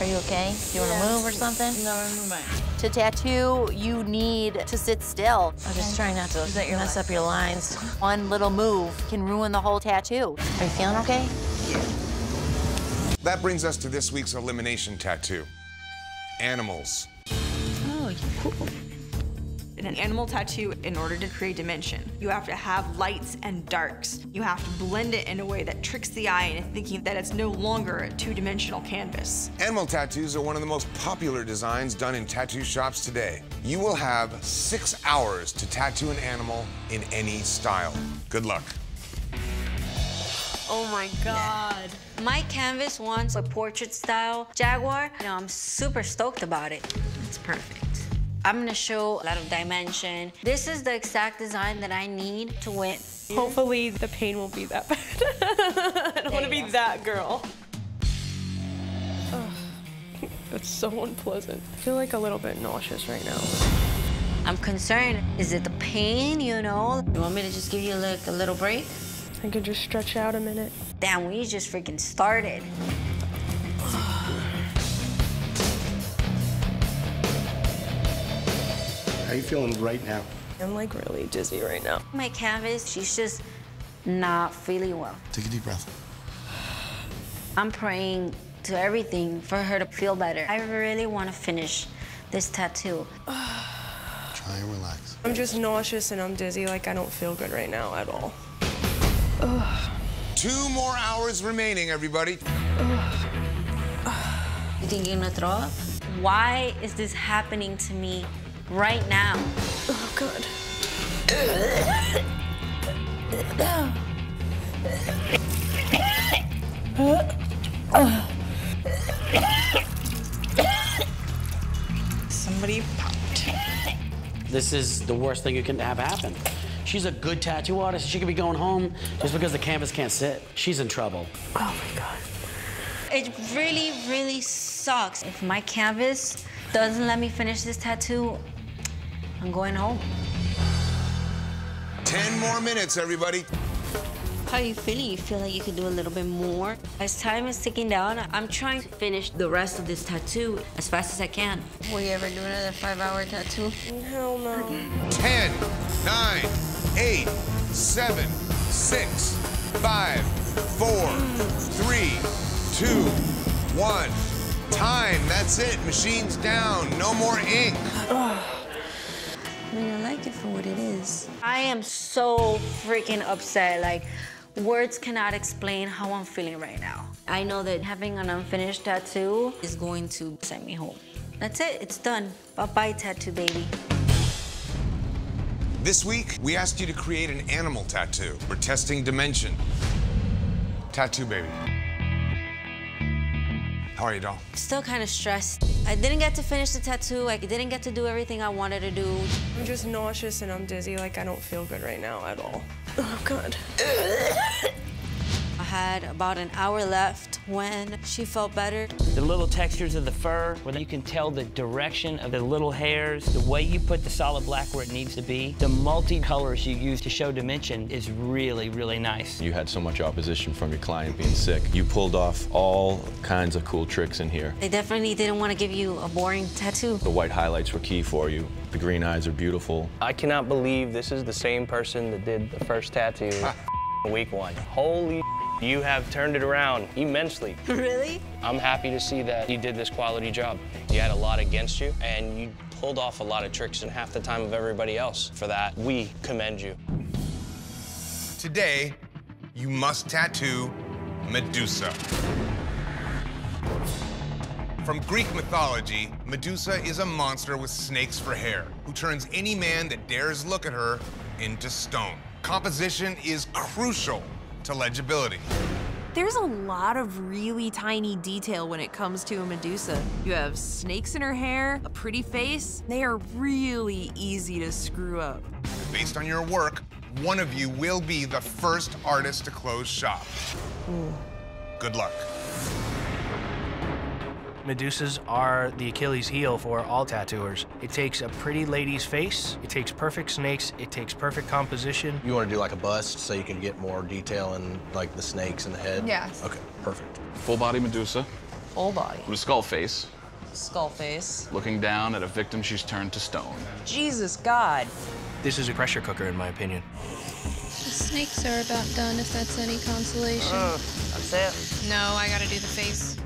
Are you okay? Do you want to move or something? No, I'm mine. To tattoo, you need to sit still. I'm just trying not to Is that mess up your lines. One little move can ruin the whole tattoo. Are you feeling okay? Yeah. That brings us to this week's elimination tattoo animals. Oh, you cool. In an animal tattoo, in order to create dimension, you have to have lights and darks. You have to blend it in a way that tricks the eye into thinking that it's no longer a two-dimensional canvas. Animal tattoos are one of the most popular designs done in tattoo shops today. You will have six hours to tattoo an animal in any style. Good luck. Oh my God. My canvas wants a portrait style jaguar. You know, I'm super stoked about it. It's perfect. I'm gonna show a lot of dimension. This is the exact design that I need to win. Hopefully the pain won't be that bad. I don't want to be that girl. Ugh. It's so unpleasant. I feel like a little bit nauseous right now. I'm concerned. Is it the pain, you know? You want me to just give you like a little break? I could just stretch out a minute. Damn, we just freaking started. You feeling right now? I'm like really dizzy right now. My canvas, she's just not feeling well. Take a deep breath. I'm praying to everything for her to feel better. I really want to finish this tattoo. Try and relax. I'm just nauseous and I'm dizzy. Like I don't feel good right now at all. Two more hours remaining, everybody. You think you're gonna throw up? Why is this happening to me right now? Oh God. Somebody popped. This is the worst thing you can have happen. She's a good tattoo artist. She could be going home just because the canvas can't sit. She's in trouble. Oh my God. It really, really sucks. If my canvas doesn't let me finish this tattoo, I'm going home. Ten more minutes, everybody. How are you feeling? You feel like you could do a little bit more? As time is ticking down, I'm trying to finish the rest of this tattoo as fast as I can. Will you ever do another five-hour tattoo? Hell no. Ten, nine, eight, seven, six, five, four, three, two, one. Time. That's it. Machine's down. No more ink. I mean, I like it for what it is. I am so freaking upset. Like, words cannot explain how I'm feeling right now. I know that having an unfinished tattoo is going to send me home. That's it. It's done. Bye-bye, Tatu Baby. This week, we asked you to create an animal tattoo. We're testing dimension. Tatu Baby. How are you, doll? Still kind of stressed. I didn't get to finish the tattoo. I didn't get to do everything I wanted to do. I'm just nauseous and I'm dizzy. Like I don't feel good right now at all. Oh God. I had about an hour left when she felt better. The little textures of the fur, where you can tell the direction of the little hairs, the way you put the solid black where it needs to be, the multi-colors you use to show dimension is really, really nice. You had so much opposition from your client being sick. You pulled off all kinds of cool tricks in here. They definitely didn't want to give you a boring tattoo. The white highlights were key for you. The green eyes are beautiful. I cannot believe this is the same person that did the first tattoo week one. Holy you have turned it around immensely. Really? I'm happy to see that you did this quality job. You had a lot against you, and you pulled off a lot of tricks in half the time of everybody else. For that, we commend you. Today, you must tattoo Medusa. From Greek mythology, Medusa is a monster with snakes for hair who turns any man that dares look at her into stone. Composition is crucial to legibility. There's a lot of really tiny detail when it comes to a Medusa. You have snakes in her hair, a pretty face. They are really easy to screw up. Based on your work, one of you will be the first artist to close shop. Good luck. Medusas are the Achilles heel for all tattooers. It takes a pretty lady's face, it takes perfect snakes, it takes perfect composition. You want to do like a bust so you can get more detail in like the snakes and the head? Yes. Okay, perfect. Full body Medusa. Full body. With a skull face, Skull face. looking down at a victim she's turned to stone. Jesus God. This is a pressure cooker, in my opinion. The snakes are about done, if that's any consolation. that's it. No, I gotta do the face.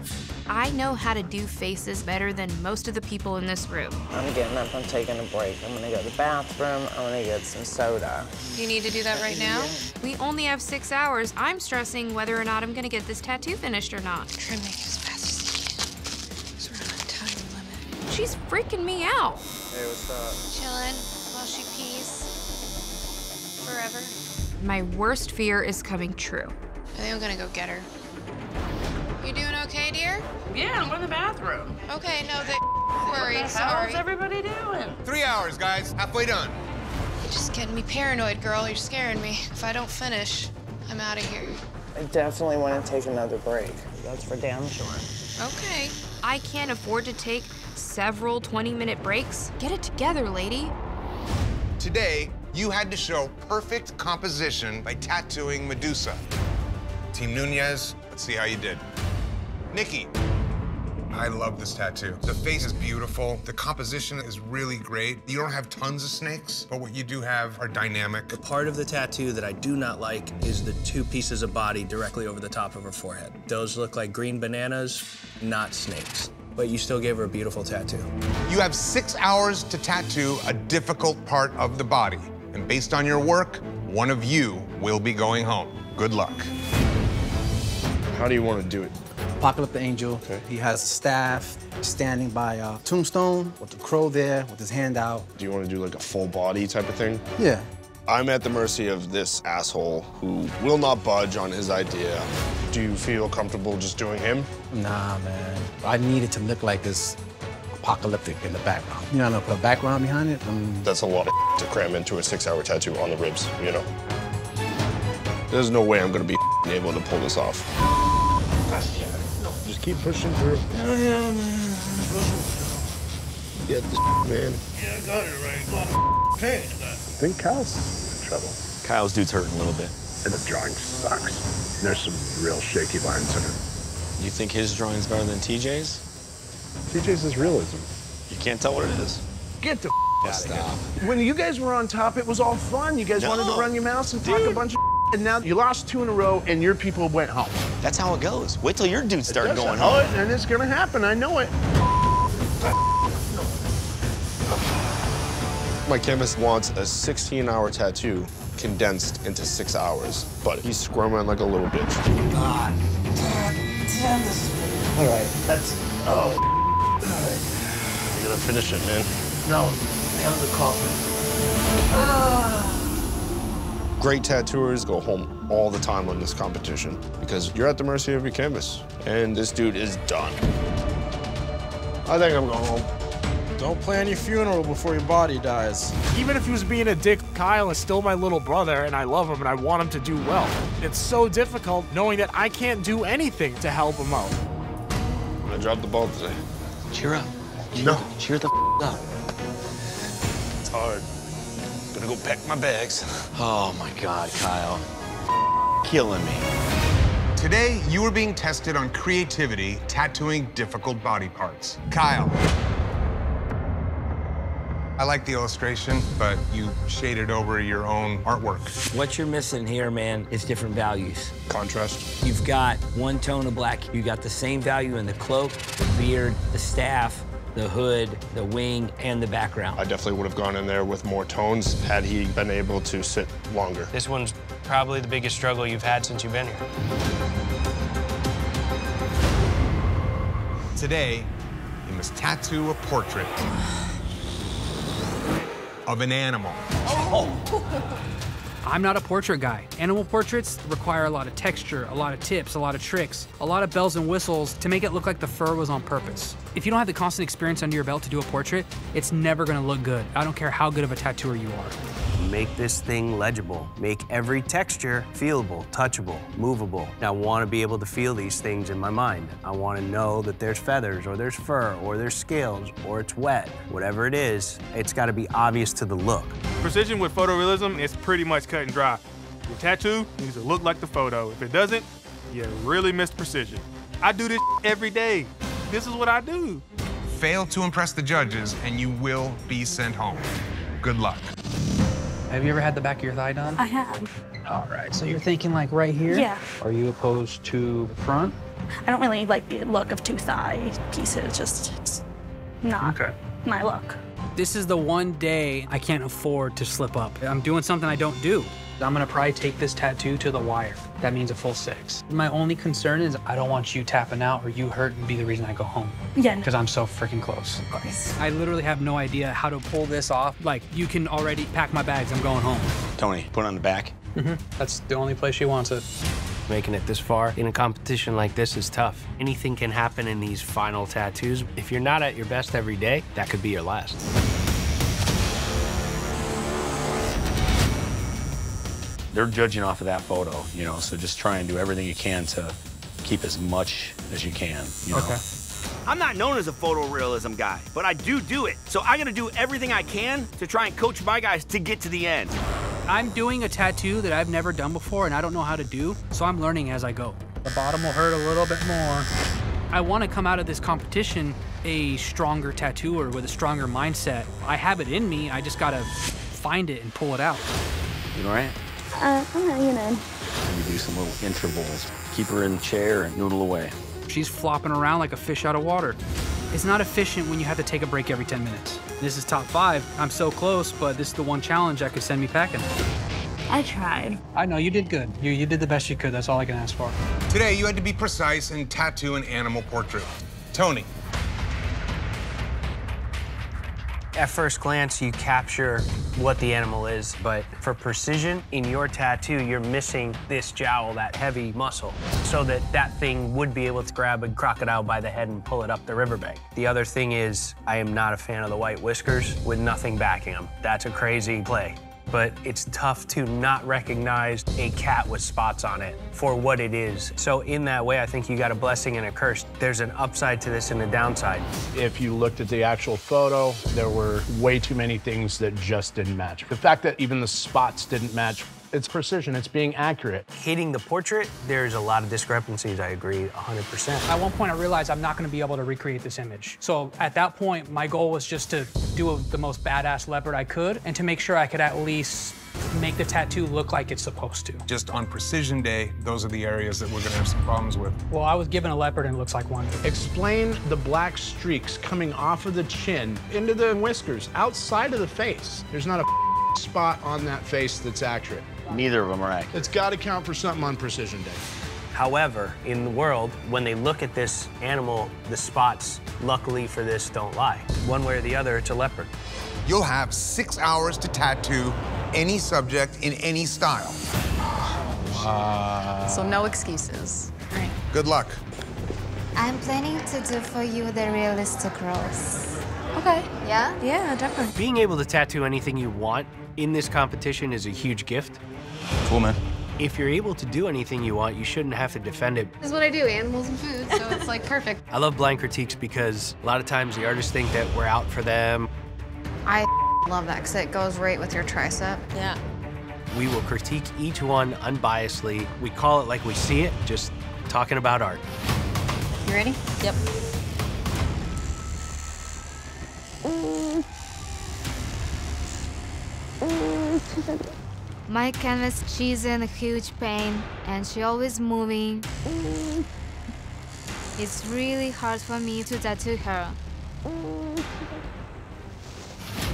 I know how to do faces better than most of the people in this room. I'm getting up. I'm taking a break. I'm gonna go to the bathroom. I'm gonna get some soda. You need to do that right now? We only have six hours. I'm stressing whether or not I'm gonna get this tattoo finished or not. Try to make it as fast as you can. 'cause we're on a time limit. She's freaking me out. Hey, what's up? Chilling while she pees. Forever. My worst fear is coming true. I think I'm gonna go get her. You doing okay, dear? Yeah, I'm in the bathroom. Okay, no, they worry. What the sorry. hell's everybody doing? Three hours, guys. Halfway done. You're just getting me paranoid, girl. You're scaring me. If I don't finish, I'm out of here. I definitely want to take another break. That's for damn sure. Okay. I can't afford to take several 20 minute breaks. Get it together, lady. Today, you had to show perfect composition by tattooing Medusa. Team Nunez, let's see how you did. Nikki, I love this tattoo. The face is beautiful. The composition is really great. You don't have tons of snakes, but what you do have are dynamic. The part of the tattoo that I do not like is the two pieces of body directly over the top of her forehead. Those look like green bananas, not snakes. But you still gave her a beautiful tattoo. You have six hours to tattoo a difficult part of the body. And based on your work, one of you will be going home. Good luck. How do you want to do it? Apocalypse the Angel. He has a staff standing by a tombstone with the crow there with his hand out. Do you want to do like a full body type of thing? Yeah. I'm at the mercy of this asshole who will not budge on his idea. Do you feel comfortable just doing him? Nah, man. I need it to look like this apocalyptic in the background. You know, I'm gonna put a background behind it. Um, That's a lot of to cram into a six-hour tattoo on the ribs, you know? There's no way I'm gonna be able to pull this off. Just keep pushing through. Yeah, yeah, man. Get this, man. Yeah, I got it right. Pain. I think Kyle's in trouble. Kyle's dude's hurting a little bit. And the drawing sucks. There's some real shaky lines in it. You think his drawing's better than TJ's? TJ's is realism. You can't tell what it is. Get the out of here. When you guys were on top, it was all fun. You guys wanted to run your mouths and talk a bunch of and now you lost two in a row and your people went home. That's how it goes. Wait till your dudes start going home. it- and it's gonna happen. I know it. My chemist wants a 16-hour tattoo condensed into six hours, but he's squirming like a little bitch. God damn this. All right, that's oh. All right. You gotta finish it, man. No, nail the coffin. Ah. Great tattooers go home all the time on this competition because you're at the mercy of your canvas, and this dude is done. I think I'm going home. Don't plan your funeral before your body dies. Even if he was being a dick, Kyle is still my little brother, and I love him, and I want him to do well. It's so difficult knowing that I can't do anything to help him out. I dropped the ball today. Cheer up. No. Cheer the up. It's hard. Gonna go pack my bags. Oh my God, Kyle. Killing me. Today, you are being tested on creativity tattooing difficult body parts. Kyle. I like the illustration, but you shaded over your own artwork. What you're missing here, man, is different values. Contrast. You've got one tone of black. You got the same value in the cloak, the beard, the staff, the hood, the wing, and the background. I definitely would have gone in there with more tones had he been able to sit longer. This one's probably the biggest struggle you've had since you've been here. Today, you must tattoo a portrait of an animal. Oh. I'm not a portrait guy. Animal portraits require a lot of texture, a lot of tips, a lot of tricks, a lot of bells and whistles to make it look like the fur was on purpose. If you don't have the constant experience under your belt to do a portrait, it's never gonna look good. I don't care how good of a tattooer you are. Make this thing legible. Make every texture feelable, touchable, movable. I want to be able to feel these things in my mind. I want to know that there's feathers, or there's fur, or there's scales, or it's wet. Whatever it is, it's got to be obvious to the look. Precision with photorealism is pretty much cut and dry. Your tattoo needs to look like the photo. If it doesn't, you really missed precision. I do this every day. This is what I do. Fail to impress the judges, and you will be sent home. Good luck. Have you ever had the back of your thigh done? I have. All right, so you're thinking like right here? Yeah. Are you opposed to the front? I don't really like the look of two thigh pieces. Just it's not Okay. my look. This is the one day I can't afford to slip up. I'm doing something I don't do. I'm gonna probably take this tattoo to the wire. That means a full six. My only concern is I don't want you tapping out or you hurt and be the reason I go home. Yeah. Because I'm so freaking close. Of course. I literally have no idea how to pull this off. Like, you can already pack my bags, I'm going home. Tony, put it on the back. Mm-hmm. That's the only place she wants it. Making it this far in a competition like this is tough. Anything can happen in these final tattoos. If you're not at your best every day, that could be your last. They're judging off of that photo, you know, so just try and do everything you can to keep as much as you can, you know. I'm not known as a photorealism guy, but I do do it. So I'm gonna do everything I can to try and coach my guys to get to the end. I'm doing a tattoo that I've never done before and I don't know how to do, so I'm learning as I go. The bottom will hurt a little bit more. I want to come out of this competition a stronger tattooer with a stronger mindset. I have it in me, I just gotta find it and pull it out. You all right? Uh, I'm hanging in. Maybe do some little intervals. Keep her in the chair and noodle away. She's flopping around like a fish out of water. It's not efficient when you have to take a break every 10 minutes. This is top five. I'm so close, but this is the one challenge that could send me packing. I tried. I know, you did good. You, you did the best you could. That's all I can ask for. Today, you had to be precise and tattoo an animal portrait. Tony, At first glance, you capture what the animal is, but for precision in your tattoo, you're missing this jowl, that heavy muscle, so that that thing would be able to grab a crocodile by the head and pull it up the riverbank. The other thing is, I am not a fan of the white whiskers with nothing backing them. That's a crazy play. But it's tough to not recognize a cat with spots on it for what it is. So in that way, I think you got a blessing and a curse. There's an upside to this and a downside. If you looked at the actual photo, there were way too many things that just didn't match. The fact that even the spots didn't match, it's precision, it's being accurate. Hitting the portrait, there's a lot of discrepancies, I agree 100%. At one point, I realized I'm not going to be able to recreate this image. So at that point, my goal was just to do a, the most badass leopard I could and to make sure I could at least make the tattoo look like it's supposed to. just on precision day, those are the areas that we're gonna have some problems with. Well, I was given a leopard and it looks like one. Explain the black streaks coming off of the chin into the whiskers, outside of the face. There's not a spot on that face that's accurate. Neither of them are accurate. It's got to count for something on precision day. However, in the world, when they look at this animal, the spots, luckily for this, don't lie. One way or the other, it's a leopard. You'll have six hours to tattoo any subject in any style. So no excuses. Good luck. I'm planning to do for you the realistic rose. Okay. Yeah? Yeah, definitely. Being able to tattoo anything you want in this competition is a huge gift. Cool, man. If you're able to do anything you want, you shouldn't have to defend it. This is what I do, animals and food, so it's like perfect. I love blind critiques because a lot of times the artists think that we're out for them. I love that because it goes right with your tricep. Yeah. We will critique each one unbiasedly. We call it like we see it, just talking about art. You ready? Yep. My canvas, she's in a huge pain and she always moving. It's really hard for me to tattoo her.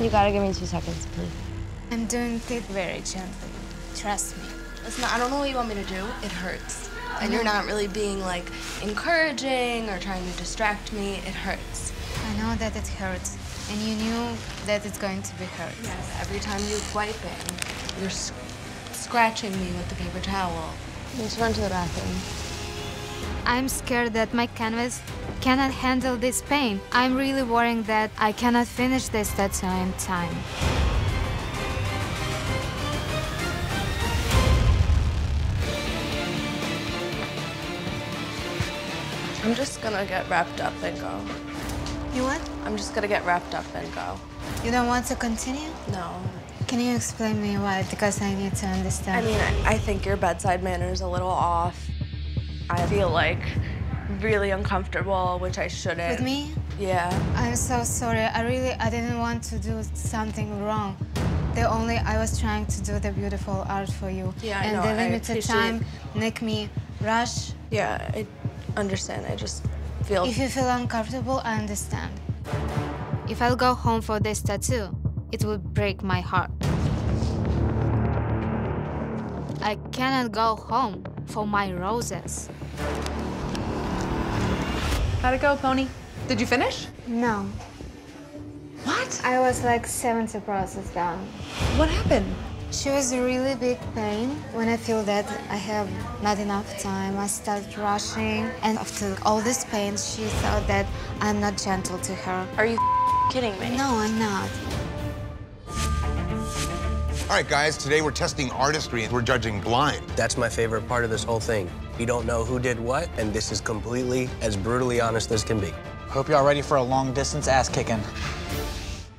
You gotta give me two seconds, please. I'm doing it very gently. Trust me. Listen, I don't know what you want me to do. It hurts. And you're not really being like encouraging or trying to distract me. It hurts. I know that it hurts. And you knew that it's going to be hurt. Yes, every time you wipe it, you're s- scratching me with the paper towel. Let's run to the bathroom. I'm scared that my canvas cannot handle this pain. I'm really worrying that I cannot finish this tattoo in time. I'm just gonna get wrapped up and go. You what? I'm just gonna get wrapped up and go. You don't want to continue? No. Can you explain me why? Because I need to understand. I mean, I, I think your bedside manner is a little off. I feel like really uncomfortable, which I shouldn't. With me? Yeah. I'm so sorry. I really, I didn't want to do something wrong. The only, I was trying to do the beautiful art for you. Yeah, I And know, the I limited time make me rush. Yeah, I understand. I just feel. If you feel uncomfortable, I understand. If I'll go home for this tattoo, it will break my heart. I cannot go home for my roses. How'd it go, Pony? Did you finish? No. What? I was like 70 process down. What happened? She was a really big pain. When I feel that I have not enough time, I start rushing. And after all this pain, she thought that I'm not gentle to her. Are you kidding me? No, I'm not. All right, guys, today we're testing artistry and we're judging blind. That's my favorite part of this whole thing. You don't know who did what, and this is completely as brutally honest as can be. Hope you're all ready for a long distance ass kicking.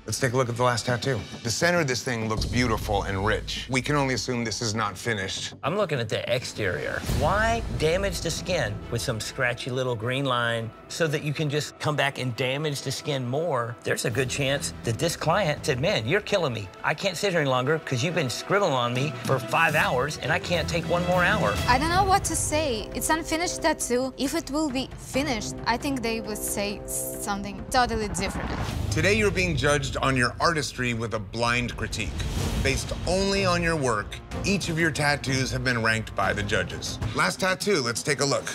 Let's take a look at the last tattoo. The center of this thing looks beautiful and rich. We can only assume this is not finished. I'm looking at the exterior. Why damage the skin with some scratchy little green line so that you can just come back and damage the skin more? There's a good chance that this client said, man, you're killing me. I can't sit here any longer because you've been scribbling on me for five hours and I can't take one more hour. I don't know what to say. It's unfinished tattoo. If it will be finished, I think they would say something totally different. Today you're being judged on your artistry with a blind critique. Based only on your work, each of your tattoos have been ranked by the judges. Last tattoo, let's take a look.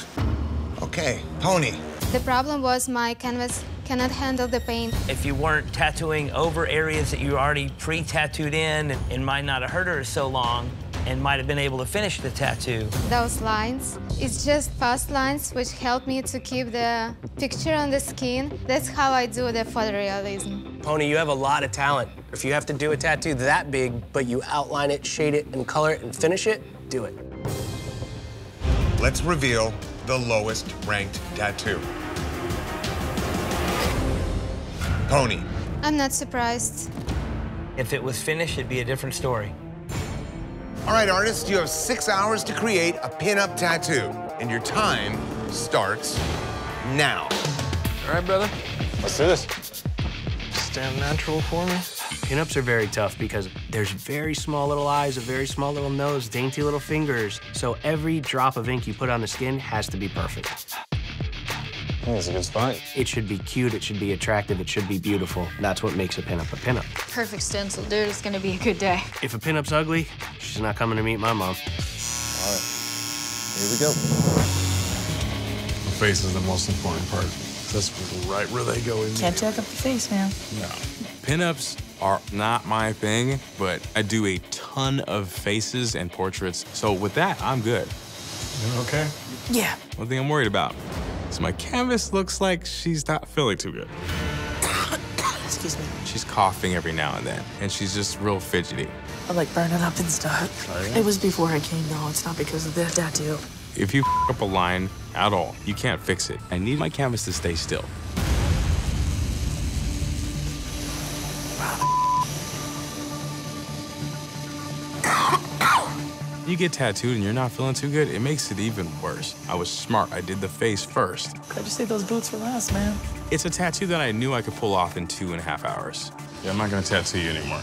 Okay, Pony. The problem was my canvas cannot handle the pain. If you weren't tattooing over areas that you already pre-tattooed in and, and might not have hurt her so long and might have been able to finish the tattoo. Those lines, it's just fast lines which help me to keep the picture on the skin. That's how I do the photorealism. Pony, you have a lot of talent. If you have to do a tattoo that big, but you outline it, shade it, and color it, and finish it, do it. Let's reveal the lowest ranked tattoo. Pony. I'm not surprised. If it was finished, it'd be a different story. All right, artists, you have six hours to create a pinup tattoo, and your time starts now. All right, brother. Let's do this. Stand natural for me. Pinups are very tough because there's very small little eyes, a very small little nose, dainty little fingers. So every drop of ink you put on the skin has to be perfect. I think it's a good spot. It should be cute, it should be attractive, it should be beautiful. That's what makes a pinup a pinup. Perfect stencil, dude. It's gonna be a good day. If a pinup's ugly, she's not coming to meet my mom. All right. Here we go. The face is the most important part. That's right where they go in. Can't check up the face, man. No. Pinups are not my thing, but I do a ton of faces and portraits. So with that, I'm good. You okay? Yeah. One thing I'm worried about is my canvas looks like she's not feeling too good. Excuse me. She's coughing every now and then, and she's just real fidgety. I like burning up and stuff. Oh, yeah? It was before I came, though. It's not because of the tattoo. If you f- up a line at all, you can't fix it. I need my canvas to stay still. You get tattooed and you're not feeling too good, it makes it even worse. I was smart. I did the face first. I just say those boots for last, man. It's a tattoo that I knew I could pull off in two and a half hours. Yeah, I'm not gonna tattoo you anymore.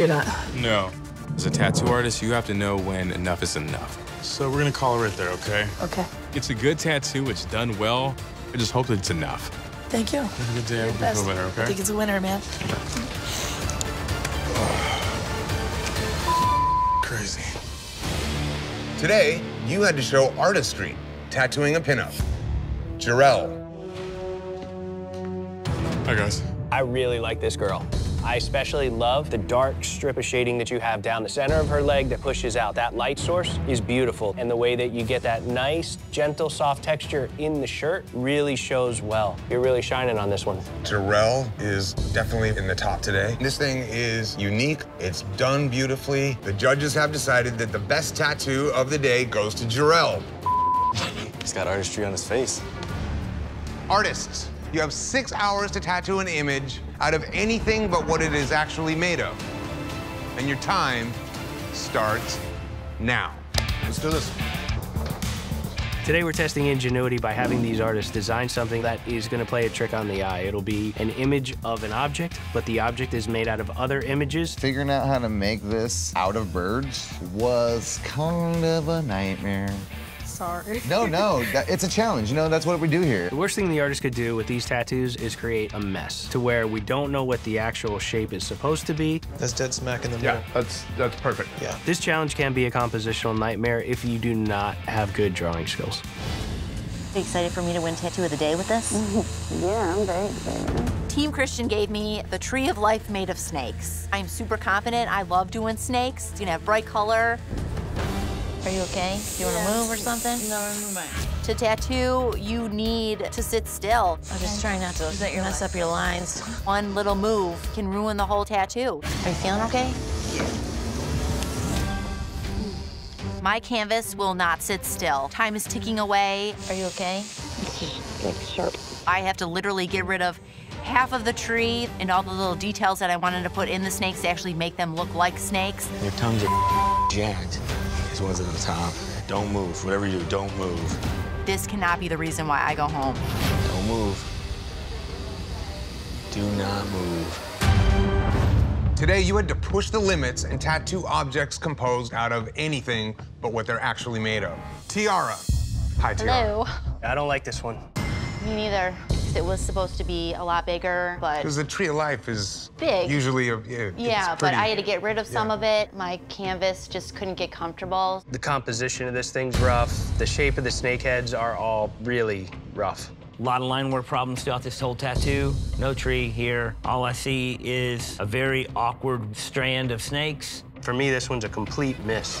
You're not. No. As a tattoo artist, you have to know when enough is enough. So we're gonna call it right there, okay? Okay. It's a good tattoo, it's done well. I just hope that it's enough. Thank you. Have a good day. I You're hope the you feel best. better, I think it's a winner, man. Today, you had to show artistry, tattooing a pinup. Jarrell. Hi, guys. I really like this girl. I especially love the dark strip of shading that you have down the center of her leg that pushes out. That light source is beautiful, and the way that you get that nice, gentle, soft texture in the shirt really shows well. You're really shining on this one. Jarrell is definitely in the top today. This thing is unique. It's done beautifully. The judges have decided that the best tattoo of the day goes to Jarrell. He's got artistry on his face. Artists, you have six hours to tattoo an image out of anything but what it is actually made of. And your time starts now. Let's do this. Today we're testing ingenuity by having these artists design something that is going to play a trick on the eye. It'll be an image of an object, but the object is made out of other images. Figuring out how to make this out of birds was kind of a nightmare. Sorry. No, no, that, it's a challenge. You know, that's what we do here. The worst thing the artist could do with these tattoos is create a mess to where we don't know what the actual shape is supposed to be. That's dead smack in the middle. Yeah, that's that's perfect. Yeah. This challenge can be a compositional nightmare if you do not have good drawing skills. Are you excited for me to win Tattoo of the Day with this? yeah, I'm very excited. Team Christian gave me the Tree of Life made of snakes. I'm super confident. I love doing snakes. It's gonna have bright color. Are you okay? Do you want to move or something? No, I'm mine. To tattoo, you need to sit still. I'm just trying not to mess up your lines. One little move can ruin the whole tattoo. Are you feeling okay? Yeah. My canvas will not sit still. Time is ticking away. Are you okay? Like sharp. I have to literally get rid of half of the tree and all the little details that I wanted to put in the snakes to actually make them look like snakes. Your tongues are jacked. These ones at the top. Don't move. Whatever you do, don't move. This cannot be the reason why I go home. Don't move. Do not move. Today, you had to push the limits and tattoo objects composed out of anything but what they're actually made of. Tiara. Hi, Tiara. Hello. I don't like this one. Me neither. It was supposed to be a lot bigger, but Because the tree of life is Big. usually a yeah. yeah, it's but. I had to get rid of some Yeah. of it. My canvas just couldn't get comfortable. The composition of this thing's rough. The shape of the snake heads are all really rough. A lot of line work problems throughout this whole tattoo. No tree here. All I see is a very awkward strand of snakes. For me, this one's a complete miss.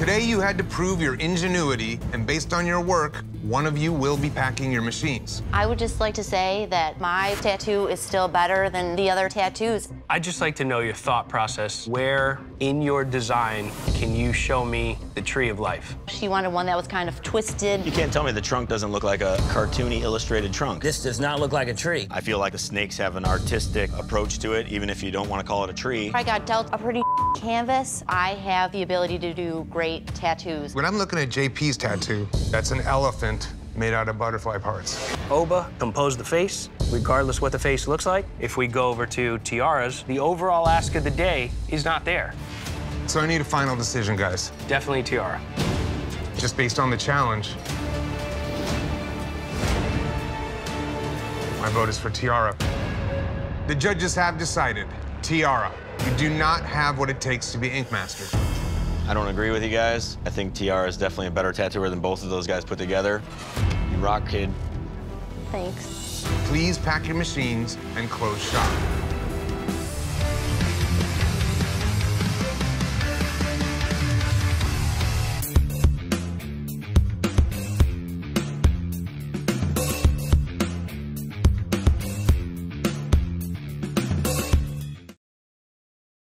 Today, you had to prove your ingenuity, and based on your work, one of you will be packing your machines. I would just like to say that my tattoo is still better than the other tattoos. I'd just like to know your thought process. Where in your design can you show me the tree of life? She wanted one that was kind of twisted. You can't tell me the trunk doesn't look like a cartoony illustrated trunk. This does not look like a tree. I feel like the snakes have an artistic approach to it, even if you don't want to call it a tree. I got dealt a pretty canvas. I have the ability to do great tattoos. When I'm looking at JP's tattoo, that's an elephant made out of butterfly parts. Oba composed the face, regardless what the face looks like. If we go over to Tiara's, the overall ask of the day is not there. So I need a final decision, guys. Definitely Tiara. Just based on the challenge. My vote is for Tiara. The judges have decided. Tiara, you do not have what it takes to be Ink Master. I don't agree with you guys. I think Tiara is definitely a better tattooer than both of those guys put together. You rock, kid. Thanks. Please pack your machines and close shop.